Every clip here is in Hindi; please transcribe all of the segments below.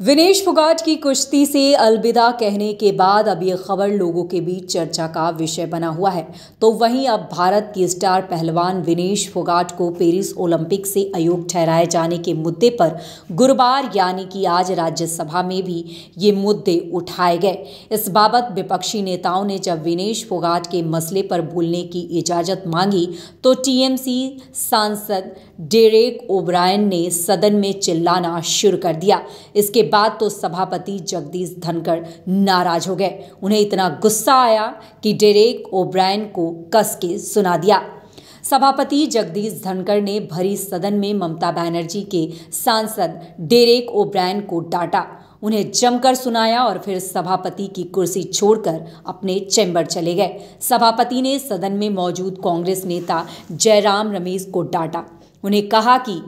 विनेश फुगाट की कुश्ती से अलविदा कहने के बाद अब ये खबर लोगों के बीच चर्चा का विषय बना हुआ है। तो वहीं अब भारत की स्टार पहलवान विनेश फोगाट को पेरिस ओलंपिक से अयोग्य ठहराए जाने के मुद्दे पर गुरुवार, यानी कि आज राज्यसभा में भी ये मुद्दे उठाए गए। इस बाबत विपक्षी नेताओं ने जब विनेश फोगाट के मसले पर बोलने की इजाज़त मांगी तो टीएमसी सांसद डेरेक ओब्रायन ने सदन में चिल्लाना शुरू कर दिया। इसके बाद तो सभापति जगदीश धनखड़ नाराज़ हो गए। उन्हें इतना गुस्सा आया कि डेरेक ओब्रायन को कस के सुना दिया। सभापति जगदीश धनखड़ ने भरी सदन में ममता बनर्जी के सांसद डेरेक ओब्रायन को डांटा। उन्हें जमकर सुनाया और फिर सभापति की कुर्सी छोड़कर अपने चैम्बर चले गए। सभापति ने सदन में मौजूद कांग्रेस नेता जयराम रमेश को डांटा। उन्हें कहा कि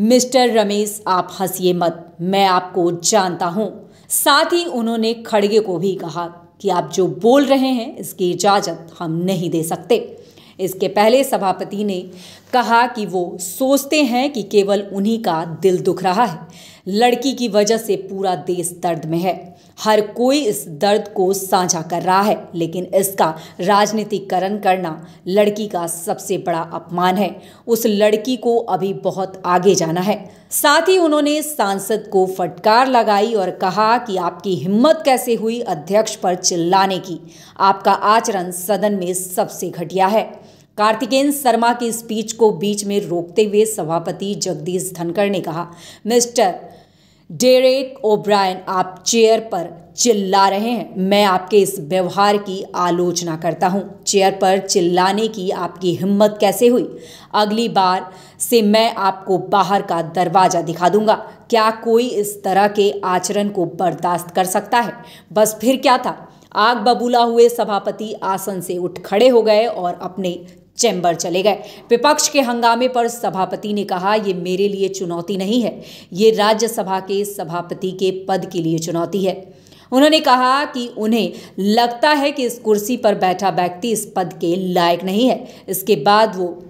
मिस्टर रमेश, आप हंसिए मत। मैं आपको जानता हूँ। साथ ही उन्होंने खड़गे को भी कहा कि आप जो बोल रहे हैं, इसकी इजाज़त हम नहीं दे सकते। इसके पहले सभापति ने कहा कि वो सोचते हैं कि केवल उन्हीं का दिल दुख रहा है। लड़की की वजह से पूरा देश दर्द में है। हर कोई इस दर्द को साझा कर रहा है, लेकिन इसका राजनीतिकरण करना लड़की का सबसे बड़ा अपमान है। उस लड़की को अभी बहुत आगे जाना है। साथ ही उन्होंने सांसद को फटकार लगाई और कहा कि आपकी हिम्मत कैसे हुई अध्यक्ष पर चिल्लाने की। आपका आचरण सदन में सबसे घटिया है। कार्तिकेन शर्मा की स्पीच को बीच में रोकते हुए सभापति जगदीश धनखड़ ने कहा, मिस्टर डेरेक ओब्रायन, आप चेयर पर चिल्ला रहे हैं। मैं आपके इस व्यवहार की आलोचना करता हूँ। चेयर पर चिल्लाने की आपकी हिम्मत कैसे हुई? अगली बार से मैं आपको बाहर का दरवाज़ा दिखा दूँगा। क्या कोई इस तरह के आचरण को बर्दाश्त कर सकता है? बस फिर क्या था? आग बबूला हुए सभापति आसन से उठ खड़े हो गए और अपने चैम्बर चले गए। विपक्ष के हंगामे पर सभापति ने कहा, ये मेरे लिए चुनौती नहीं है। ये राज्यसभा के सभापति के पद के लिए चुनौती है। उन्होंने कहा कि उन्हें लगता है कि इस कुर्सी पर बैठा व्यक्ति इस पद के लायक नहीं है। इसके बाद वो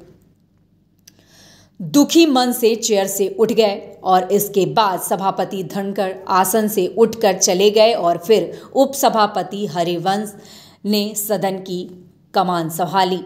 दुखी मन से चेयर से उठ गए और इसके बाद सभापति धनकर आसन से उठकर चले गए और फिर उपसभापति हरिवंश ने सदन की कमान संभाली।